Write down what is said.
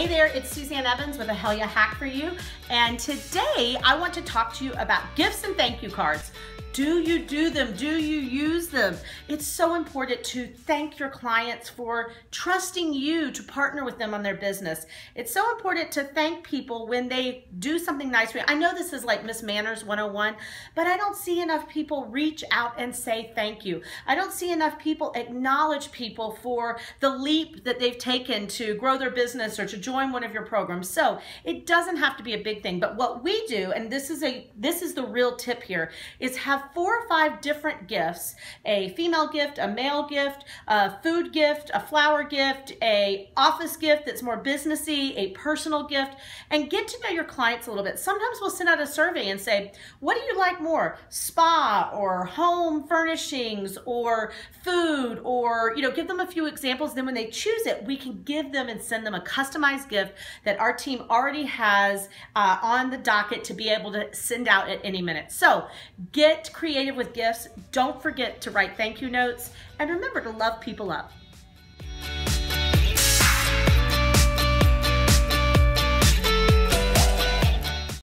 Hey there, it's Suzanne Evans with a Hell Yeah Hack for you. And today I want to talk to you about gifts and thank you cards. Do you do them? Do you use them? It's so important to thank your clients for trusting you to partner with them on their business. It's so important to thank people when they do something nice for you. I know this is like Miss Manners 101, but I don't see enough people reach out and say thank you. I don't see enough people acknowledge people for the leap that they've taken to grow their business or to join one of your programs. So it doesn't have to be a big thing, but what we do, and this is a this is the real tip here, is have have four or five different gifts, a female gift, a male gift, a food gift, a flower gift, a office gift that's more businessy, a personal gift, and get to know your clients a little bit. Sometimes we'll send out a survey and say, what do you like more, spa or home furnishings or food or, you know, give them a few examples. Then when they choose it, we can give them and send them a customized gift that our team already has uh, on the docket to be able to send out at any minute. So get creative with gifts. Don't forget to write thank you notes and remember to love people up.